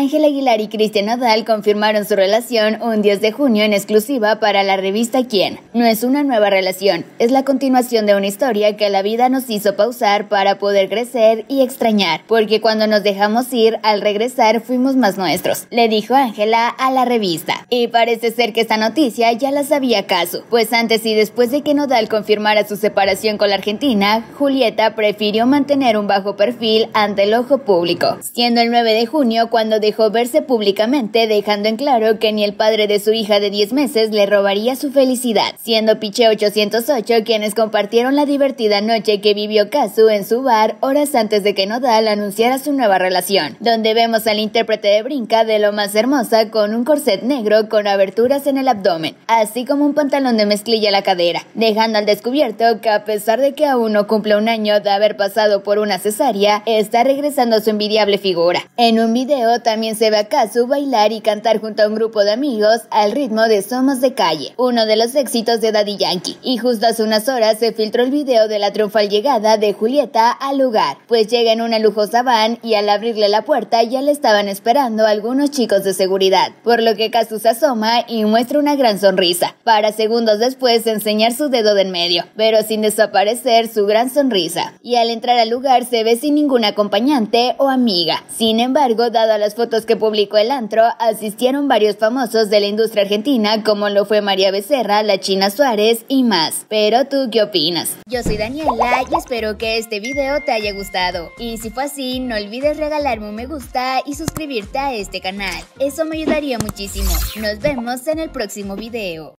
Ángel Aguilar y Cristian Nodal confirmaron su relación un 10 de junio en exclusiva para la revista Quién. No es una nueva relación, es la continuación de una historia que la vida nos hizo pausar para poder crecer y extrañar, porque cuando nos dejamos ir, al regresar fuimos más nuestros, le dijo Ángela a la revista. Y parece ser que esta noticia ya la sabía Casu, pues antes y después de que Nodal confirmara su separación con la Argentina, Julieta prefirió mantener un bajo perfil ante el ojo público, siendo el 9 de junio cuando dejó verse públicamente dejando en claro que ni el padre de su hija de 10 meses le robaría su felicidad, siendo Piche 808 quienes compartieron la divertida noche que vivió Kazu en su bar horas antes de que Nodal anunciara su nueva relación, donde vemos al intérprete de Brinca de lo más hermosa con un corset negro con aberturas en el abdomen, así como un pantalón de mezclilla a la cadera, dejando al descubierto que a pesar de que aún no cumple un año de haber pasado por una cesárea, está regresando a su envidiable figura. En un video también se ve a Kazu bailar y cantar junto a un grupo de amigos al ritmo de Somos de Calle, uno de los éxitos de Daddy Yankee. Y justo hace unas horas se filtró el video de la triunfal llegada de Julieta al lugar, pues llega en una lujosa van y al abrirle la puerta ya le estaban esperando algunos chicos de seguridad, por lo que Kazu se asoma y muestra una gran sonrisa, para segundos después enseñar su dedo de en medio, pero sin desaparecer su gran sonrisa. Y al entrar al lugar se ve sin ningún acompañante o amiga. Sin embargo, dado las fotos que publicó el antro, asistieron varios famosos de la industria argentina como lo fue María Becerra, la China Suárez y más. Pero tú, ¿qué opinas? Yo soy Daniela y espero que este video te haya gustado. Y si fue así, no olvides regalarme un me gusta y suscribirte a este canal. Eso me ayudaría muchísimo. Nos vemos en el próximo video.